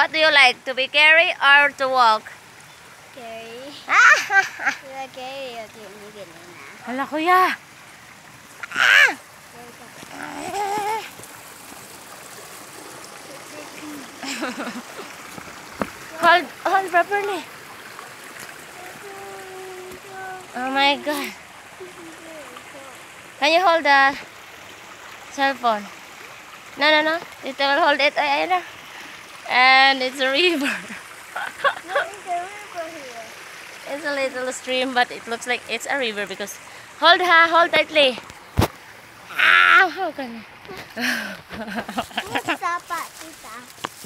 What do you like? To be carry or to walk? Carry. Carry o tinigil na. Hala kuya. Ah! Hold, hold properly. Oh my god. Can you hold the cell phone? No, no, no. It will hold it. Ay, ayun na. And it's a river. Is the river here? It's a little stream, but it looks like it's a river because hold her, hold tightly. Ah, how can What's Sapa, tita?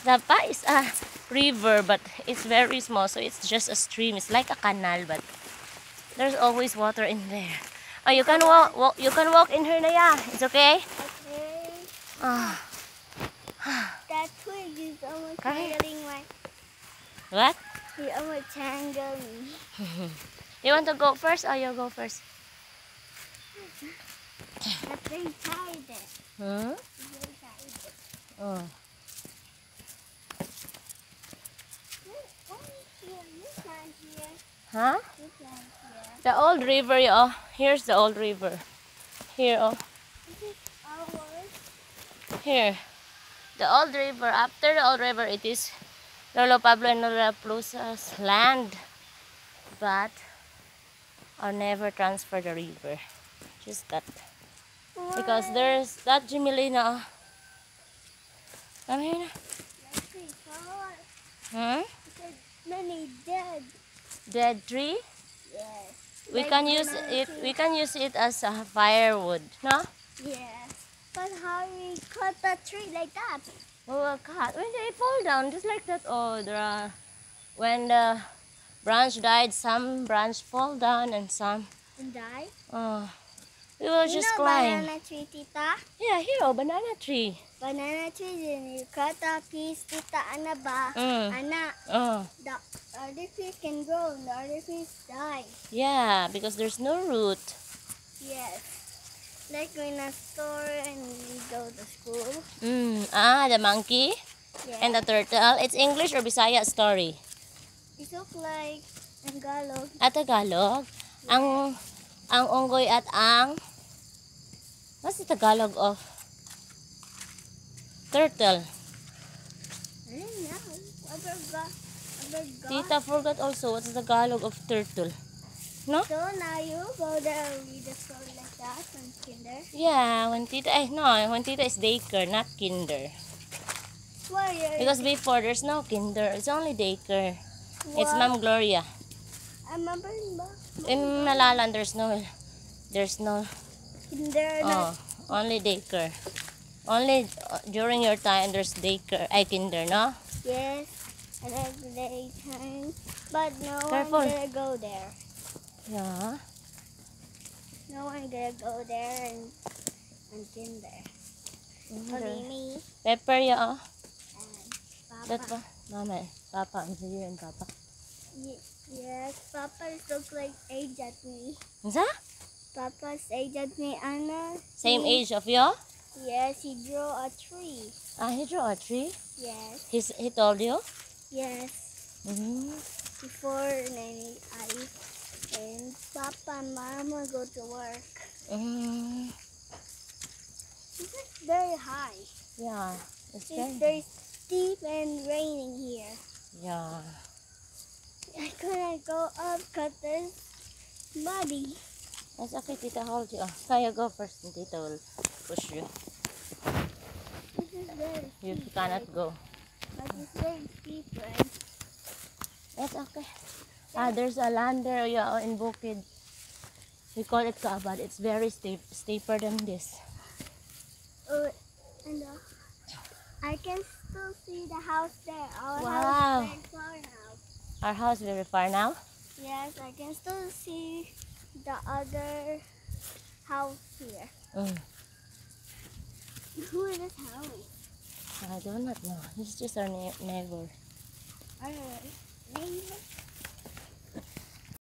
Dapa is a river, but it's very small, so it's just a stream. It's like a canal, but there's always water in there. Oh, you can walk. walk you can walk in here, Naya. It's okay. Okay. Ah, That is almost tangling my... what? He almost tangled me. You want to go first, or you go first? Thing tied it. Hmm. Tied it. Oh. Why is here? You can't here. Huh? You can't here. The old river, oh. Here's the old river. Here, oh. This is ours. Here. The old river. After the old river, it is Lolo Pablo and Lola Plusa's land. But I'll never transfer the river. Just that. Because there's that Jimilina. Come here na. Let's see. Oh, Hmm? many dead. Dead tree? Yes. We Like can use it we can use it as a firewood, no? Yes. How we cut the tree like that? Oh, cut. When they fall down, just like that. Oh, there are, when the branch died, some branch fall down and some, And die? oh, we will you just know climb. banana tree, tita? Yeah, here, oh, banana tree. Banana tree, then you cut the piece, tita, ana ba? Mm. Ana, Oh, the other piece can grow the other piece die. yeah, because there's no root. Yes. Like in a store and we go to school. Mm. Ah, the monkey Yeah. and the turtle. It's English or Bisaya story. it look like Tagalog. At Tagalog, ang ang unggoy at ang What's the Tagalog of turtle? I don't know. I forgot. I forgot. Tita forgot also what's the Tagalog of turtle. No? So now you go there and read the story that from kinder. Yeah, when Tita, eh, no, when Tita is daycare, not kinder. You Because before, there's no kinder. It's only daycare. It's What? Ma'am Gloria. I remember in the In Malalan, there's no, there's no, kinder. oh, only daycare. Only uh, during your time, there's daycare, ay, kinder, no? Yes. And every time. But no Careful. one gonna go there. Yeah. No I'm gonna go there and and kinder. Only me Pepper, yeah, and Papa. That? Mama, Papa, I'm here and Papa. Ye- yes, Papa looks like age at me. Isa? Papa's age at me, Anna. Same he- age of you? Yes, he drew a tree. Ah, he drew a tree? Yes, He's, he told you? yes. Mm-hmm. Before nanny, I and Papa and Mama go to work. Mm, This is very high. yeah. It's It's very, steep and raining here. yeah. I couldn't go up because it's muddy. That's okay, Tita. Hold you. Kaya go first and Tita will push you. This is very You cannot go. But it's very steep, right? That's okay. Ah, there's a land there yeah, in Bukid. We call it Kaabad. It's very steep, steeper than this. Oh, and uh, I can still see the house there. Our Wow. house is very far now. Our house is very far now. Yes, I can still see the other house here. Mm. Who is this house? I do not know. It's just our neighbor. Alright. Neighbor.